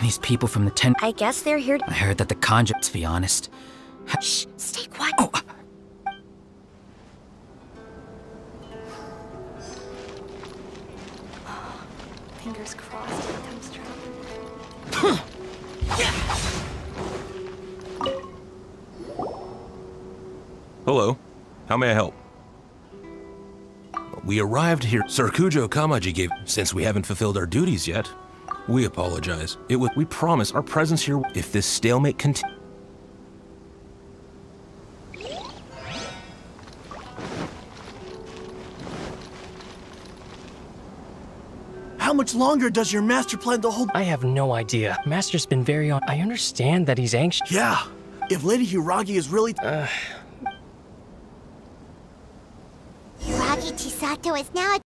These people from the ten. I guess they're here. I heard that the conjure. To be honest. Shh, stay quiet. Oh. Uh. Fingers crossed it comes true. Hello. How may I help? We arrived here. Sir Kujou Kamaji gave. Since we haven't fulfilled our duties yet, we apologize. It was. We promise our presence here. If this stalemate continues. How much longer does your master plan to hold? I have no idea. Master's been very on. I understand that he's anxious. Yeah. If Lady Hiiragi is really. Hiiragi Chisato is now a